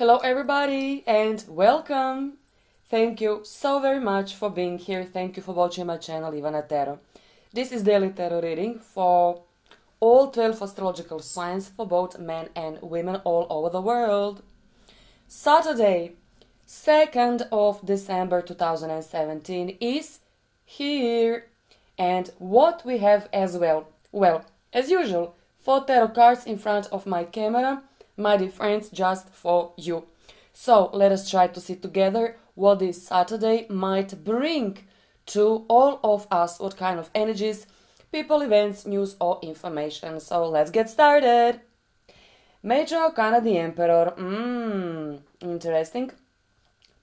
Hello, everybody, and welcome. Thank you so very much for being here. Thank you for watching my channel, Ivana Tarot. This is daily tarot reading for all 12 astrological signs for both men and women all over the world. Saturday, 2nd of December 2017 is here. And what we have as well? Well, as usual, four tarot cards in front of my camera my dear friends, just for you. So let us try to see together what this Saturday might bring to all of us, what kind of energies, people, events, news, or information. So let's get started. Major Arcana the Emperor. Mmm, interesting.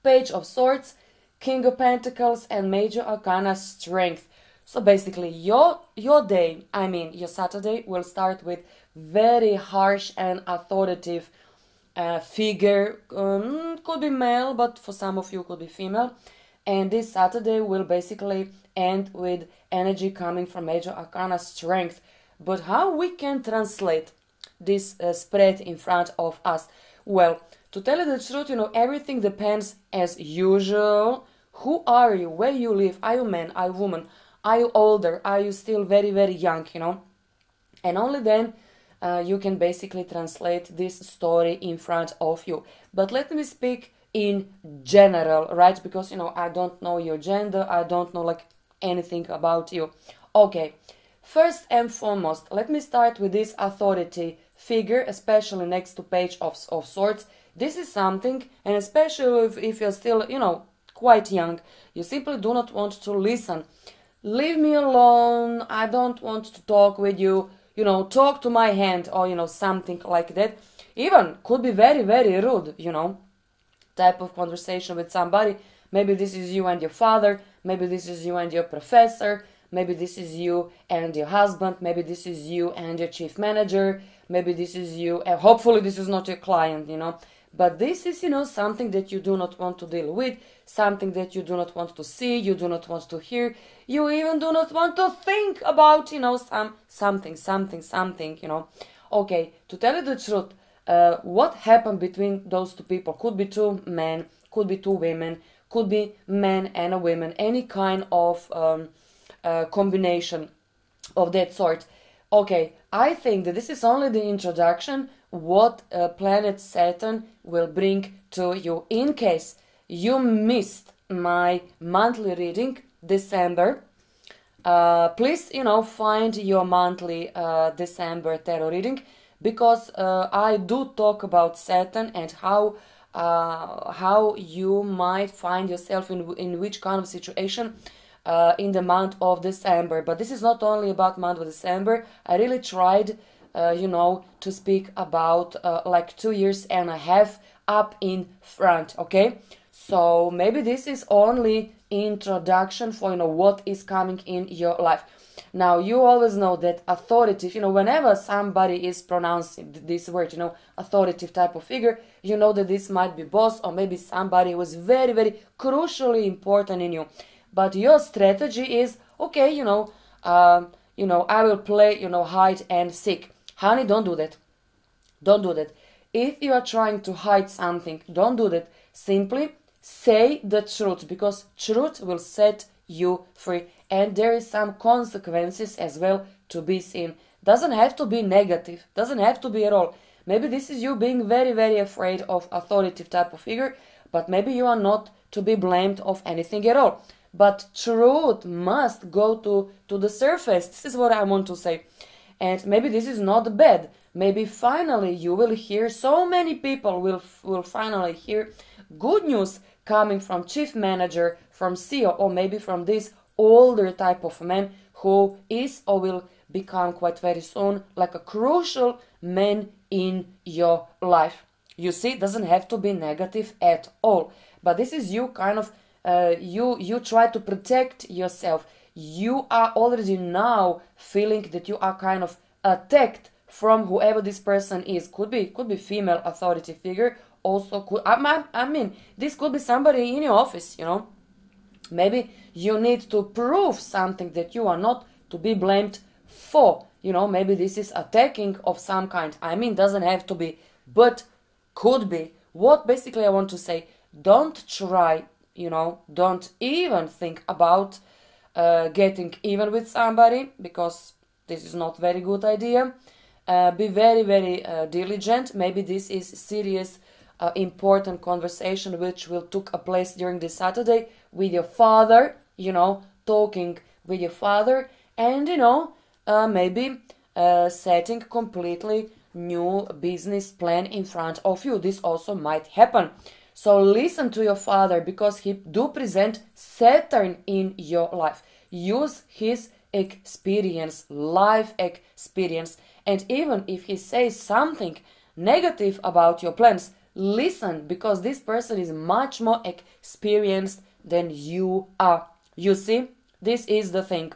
Page of Swords, King of Pentacles, and Major Arcana Strength. So basically, your your day, I mean your Saturday, will start with very harsh and authoritative uh, figure. Um, could be male, but for some of you could be female. And this Saturday will basically end with energy coming from Major Arcana strength. But how we can translate this uh, spread in front of us? Well, to tell you the truth, you know, everything depends as usual. Who are you? Where you live? Are you man? Are you woman? Are you older? Are you still very, very young? You know? And only then uh, you can basically translate this story in front of you. But let me speak in general, right? Because you know, I don't know your gender, I don't know like anything about you. Okay, first and foremost, let me start with this authority figure, especially next to Page of, of Swords. This is something, and especially if, if you're still, you know, quite young, you simply do not want to listen. Leave me alone, I don't want to talk with you you know, talk to my hand or, you know, something like that. Even could be very, very rude, you know, type of conversation with somebody. Maybe this is you and your father, maybe this is you and your professor, maybe this is you and your husband, maybe this is you and your chief manager, maybe this is you, and hopefully this is not your client, you know. But this is, you know, something that you do not want to deal with, something that you do not want to see, you do not want to hear, you even do not want to think about, you know, some something, something, something, you know. Okay, to tell you the truth, uh, what happened between those two people could be two men, could be two women, could be men and a woman, any kind of um, uh, combination of that sort. Okay, I think that this is only the introduction what uh, planet Saturn will bring to you in case you missed my monthly reading December. Uh, please, you know, find your monthly uh, December tarot reading because uh, I do talk about Saturn and how uh, how you might find yourself in in which kind of situation uh, in the month of December. But this is not only about month of December. I really tried, uh, you know, to speak about like two years and a half up in front. Okay, so maybe this is only introduction for you know what is coming in your life. Now you always know that authoritative, you know, whenever somebody is pronouncing this word, you know, authoritative type of figure, you know that this might be boss or maybe somebody is very, very crucially important in you. But your strategy is okay, you know, uh, you know, I will play, you know, hide and seek. Honey, don't do that. Don't do that. If you are trying to hide something, don't do that. Simply say the truth because truth will set you free and there is some consequences as well to be seen doesn't have to be negative doesn't have to be at all maybe this is you being very very afraid of authoritative type of figure but maybe you are not to be blamed of anything at all but truth must go to to the surface this is what i want to say and maybe this is not bad maybe finally you will hear so many people will will finally hear good news coming from chief manager, from CEO, or maybe from this older type of man who is or will become quite very soon like a crucial man in your life. You see, it doesn't have to be negative at all, but this is you kind of uh, you you try to protect yourself. You are already now feeling that you are kind of attacked from whoever this person is. Could be could be female authority figure. Also could I, I mean this could be somebody in your office you know. Maybe you need to prove something that you are not to be blamed for you know. Maybe this is attacking of some kind. I mean doesn't have to be but could be. What basically I want to say, don't try, you know, don't even think about uh, getting even with somebody because this is not very good idea. Uh, be very, very uh, diligent. Maybe this is serious, uh, important conversation which will took a place during this Saturday with your father, you know, talking with your father and, you know, uh, maybe setting completely new business plan in front of you. This also might happen. So listen to your father because he do present Saturn in your life. Use his experience, life experience. And even if he says something negative about your plans, listen because this person is much more experienced than you are. You see, this is the thing.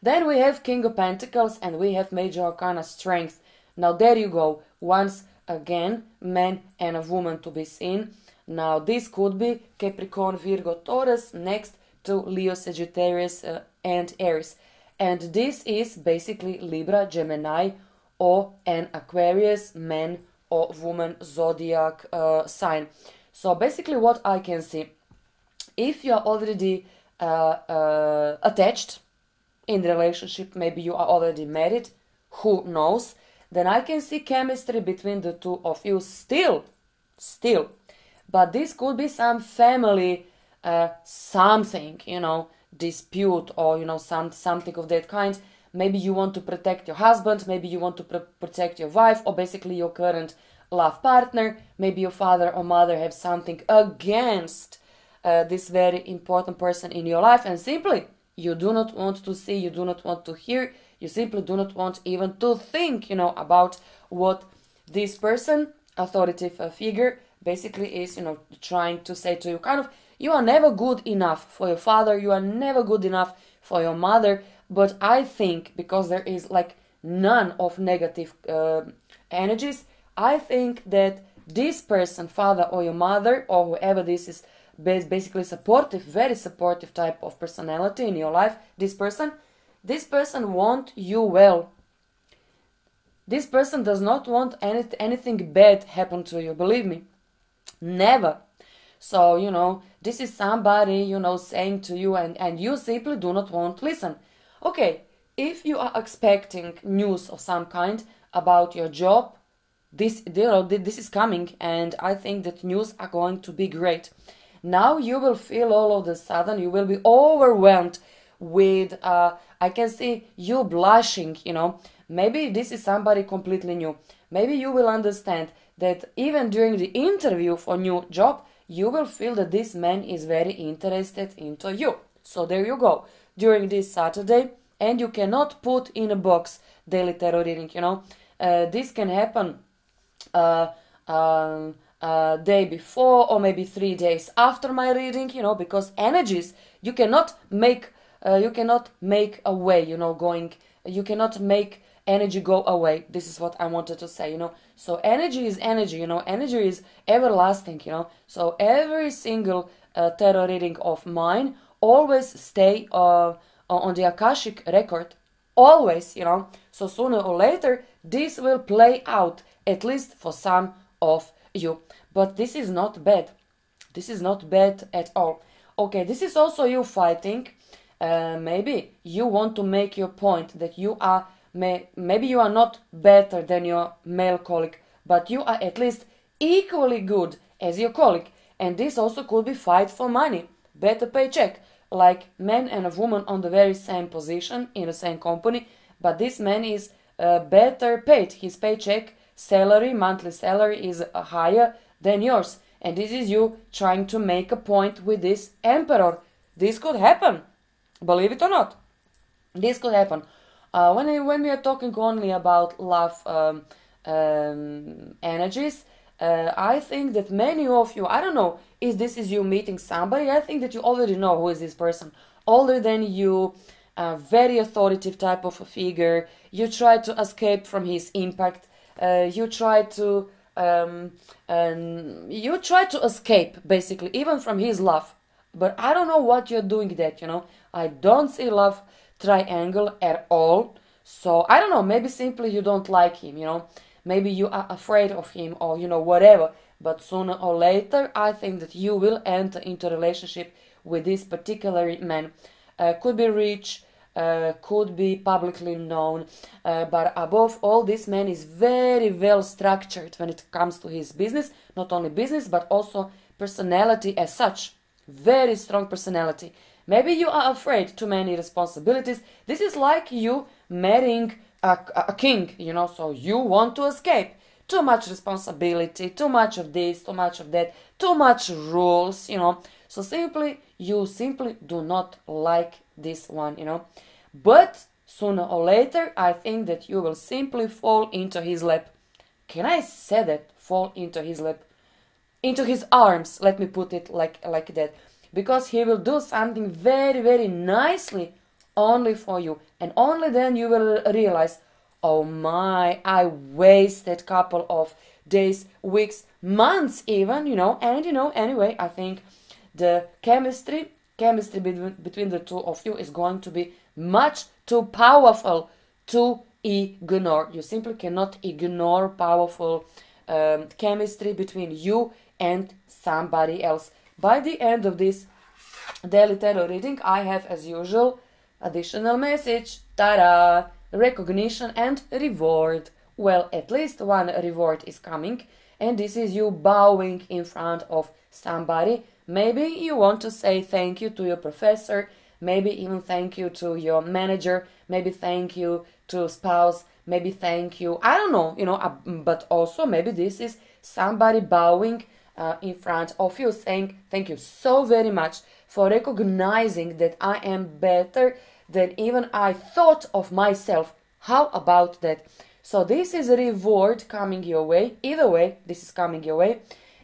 Then we have King of Pentacles and we have Major Arcana Strength. Now there you go. Once again, man and a woman to be seen. Now this could be Capricorn, Virgo, Taurus, next to Leo, Sagittarius, uh, and Aries. And this is basically Libra, Gemini, or an Aquarius, man or woman zodiac uh, sign. So basically, what I can see, if you are already uh, uh, attached in the relationship, maybe you are already married, who knows, then I can see chemistry between the two of you still, still. But this could be some family uh, something, you know, dispute or you know some something of that kind. Maybe you want to protect your husband, maybe you want to pr protect your wife, or basically your current love partner. Maybe your father or mother have something against uh, this very important person in your life, and simply you do not want to see, you do not want to hear, you simply do not want even to think, you know, about what this person, authoritative uh, figure, basically is, you know, trying to say to you. Kind of you are never good enough for your father, you are never good enough for your mother. But I think because there is like none of negative uh, energies, I think that this person, father or your mother, or whoever this is, basically supportive, very supportive type of personality in your life, this person, this person want you well. This person does not want any, anything bad happen to you, believe me. Never. So, you know, this is somebody, you know, saying to you and, and you simply do not want listen. Okay, if you are expecting news of some kind about your job, this, you know, this is coming and I think that news are going to be great. Now you will feel all of a sudden, you will be overwhelmed with, uh, I can see you blushing, you know. Maybe this is somebody completely new. Maybe you will understand that even during the interview for new job, you will feel that this man is very interested into you. So there you go. During this Saturday, and you cannot put in a box daily tarot reading, you know. Uh, this can happen uh, um, uh, day before or maybe three days after my reading, you know, because energies, you cannot make, uh, you cannot make away, you know, going, you cannot make energy go away. This is what I wanted to say, you know. So energy is energy, you know. Energy is everlasting, you know. So every single uh, tarot reading of mine always stay uh, on the Akashic record. Always, you know. So sooner or later, this will play out, at least for some of you. But this is not bad. This is not bad at all. Okay, this is also you fighting. Uh, maybe you want to make your point that you are may, maybe you are not better than your male colleague, but you are at least equally good as your colleague. And this also could be fight for money, better paycheck, like man and a woman on the very same position in the same company, but this man is uh, better paid. His paycheck, salary, monthly salary is uh, higher than yours. And this is you trying to make a point with this emperor. This could happen. Believe it or not. This could happen. Uh, when, I, when we are talking only about love um, um, energies, uh, I think that many of you, I don't know, is this is you meeting somebody? I think that you already know who is this person. Older than you, a very authoritative type of a figure. You try to escape from his impact. Uh, you try to um, um, you try to escape basically even from his love. But I don't know what you're doing that. You know, I don't see love triangle at all. So I don't know, maybe simply you don't like him, you know. maybe you are afraid of him or you know whatever but sooner or later i think that you will enter into a relationship with this particular man uh, could be rich uh, could be publicly known uh, but above all this man is very well structured when it comes to his business not only business but also personality as such very strong personality. Maybe you are afraid too many responsibilities. This is like you marrying a, a king you know so you want to escape. Too much responsibility too much of this too much of that too much rules you know. So simply you simply do not like this one you know. But sooner or later i think that you will simply fall into his lap. Can i say that fall into his lap into his arms. Let me put it like like that. Because he will do something very very nicely only for you. And only then you will realize oh my i wasted couple of days weeks months even you know. And you know anyway i think the chemistry chemistry between, between the two of you is going to be much too powerful to ignore. You simply cannot ignore powerful um, chemistry between you and somebody else. By the end of this daily tarot reading i have as usual additional message. Ta-da! Recognition and reward. Well at least one reward is coming and this is you bowing in front of somebody. Maybe you want to say thank you to your professor maybe even thank you to your manager maybe thank you to spouse maybe thank you i don't know you know uh, but also maybe this is somebody bowing uh, in front of you saying thank you so very much for recognizing that i am better than even i thought of myself. How about that? So this is a reward coming your way. Either way this is coming your way.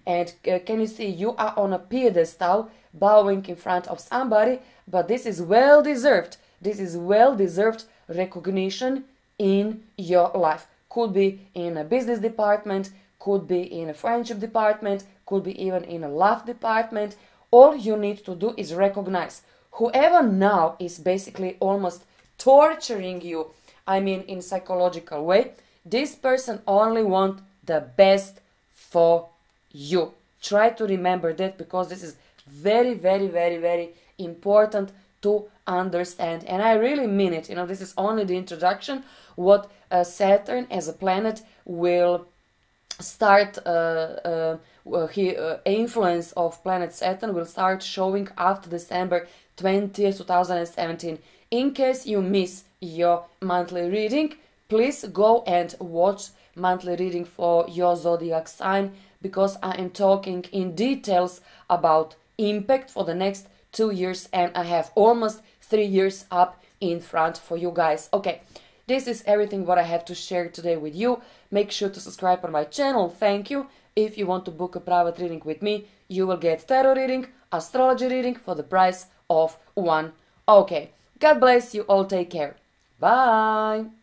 And uh, can you see you are on a pedestal bowing in front of somebody but this is well deserved this is well deserved recognition in your life. Could be in a business department could be in a friendship department could be even in a love department. All you need to do is recognize whoever now is basically almost torturing you. I mean in psychological way this person only want the best for you. Try to remember that because this is very very very very important to understand. And i really mean it. You know this is only the introduction. What uh, saturn as a planet will start uh, uh, he, uh, influence of planet saturn will start showing after december 20th 2017 in case you miss your monthly reading please go and watch monthly reading for your zodiac sign because I am talking in details about impact for the next two years and I have almost three years up in front for you guys. Okay, this is everything what I have to share today with you. Make sure to subscribe on my channel. Thank you. If you want to book a private reading with me, you will get tarot reading, astrology reading for the price of one. Okay, God bless you all. Take care. Bye.